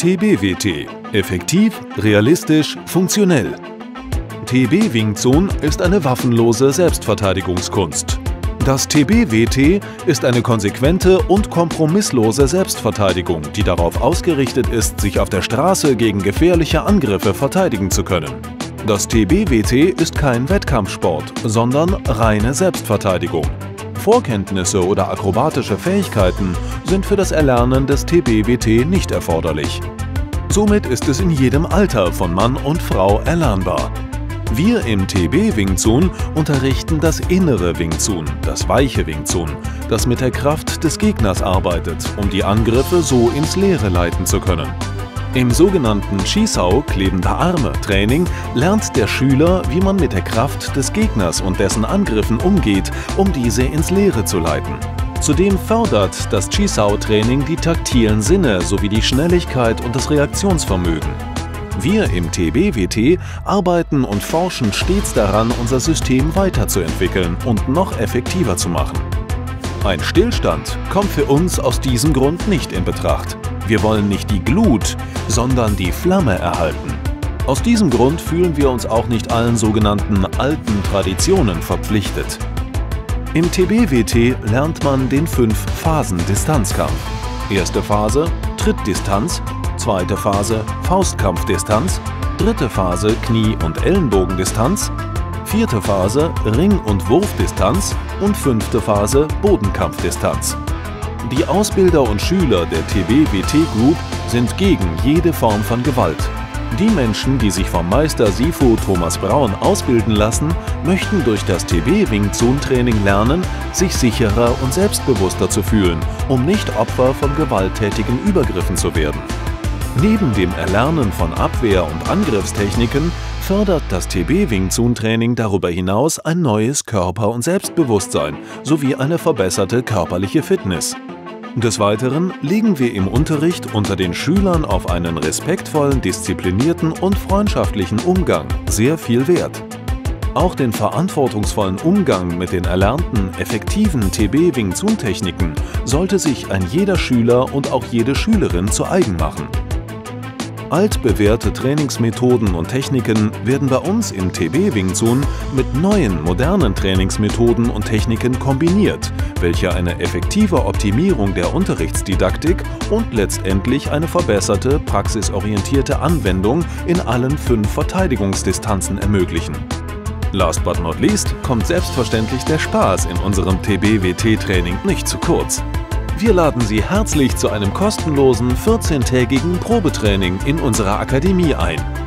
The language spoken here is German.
TBWT. Effektiv, realistisch, funktionell. TB Wing Chun ist eine waffenlose Selbstverteidigungskunst. Das TBWT ist eine konsequente und kompromisslose Selbstverteidigung, die darauf ausgerichtet ist, sich auf der Straße gegen gefährliche Angriffe verteidigen zu können. Das TBWT ist kein Wettkampfsport, sondern reine Selbstverteidigung. Vorkenntnisse oder akrobatische Fähigkeiten sind für das Erlernen des TBWT nicht erforderlich. Somit ist es in jedem Alter von Mann und Frau erlernbar. Wir im TB Wing Chun unterrichten das innere Wing Chun, das weiche Wing Chun, das mit der Kraft des Gegners arbeitet, um die Angriffe so ins Leere leiten zu können. Im sogenannten Chisao klebender Arme Training lernt der Schüler, wie man mit der Kraft des Gegners und dessen Angriffen umgeht, um diese ins Leere zu leiten. Zudem fördert das Chisao-Training die taktilen Sinne sowie die Schnelligkeit und das Reaktionsvermögen. Wir im TBWT arbeiten und forschen stets daran, unser System weiterzuentwickeln und noch effektiver zu machen. Ein Stillstand kommt für uns aus diesem Grund nicht in Betracht. Wir wollen nicht die Glut, sondern die Flamme erhalten. Aus diesem Grund fühlen wir uns auch nicht allen sogenannten alten Traditionen verpflichtet. Im TBWT lernt man den 5-Phasen-Distanzkampf. Erste Phase Trittdistanz, zweite Phase Faustkampfdistanz, dritte Phase Knie- und Ellenbogendistanz, vierte Phase Ring- und Wurfdistanz und fünfte Phase Bodenkampfdistanz. Die Ausbilder und Schüler der TBWT Group sind gegen jede Form von Gewalt. Die Menschen, die sich vom Meister Sifu Thomas Braun ausbilden lassen, möchten durch das TB Wing Chun Training lernen, sich sicherer und selbstbewusster zu fühlen, um nicht Opfer von gewalttätigen Übergriffen zu werden. Neben dem Erlernen von Abwehr- und Angriffstechniken fördert das TB Wing Chun Training darüber hinaus ein neues Körper- und Selbstbewusstsein sowie eine verbesserte körperliche Fitness. Des Weiteren legen wir im Unterricht unter den Schülern auf einen respektvollen, disziplinierten und freundschaftlichen Umgang sehr viel Wert. Auch den verantwortungsvollen Umgang mit den erlernten, effektiven TB Wing Chun Techniken sollte sich ein jeder Schüler und auch jede Schülerin zu eigen machen. Altbewährte Trainingsmethoden und Techniken werden bei uns im TB Wing Chun mit neuen, modernen Trainingsmethoden und Techniken kombiniert, welche eine effektive Optimierung der Unterrichtsdidaktik und letztendlich eine verbesserte, praxisorientierte Anwendung in allen fünf Verteidigungsdistanzen ermöglichen. Last but not least kommt selbstverständlich der Spaß in unserem TBWT-Training nicht zu kurz. Wir laden Sie herzlich zu einem kostenlosen 14-tägigen Probetraining in unserer Akademie ein.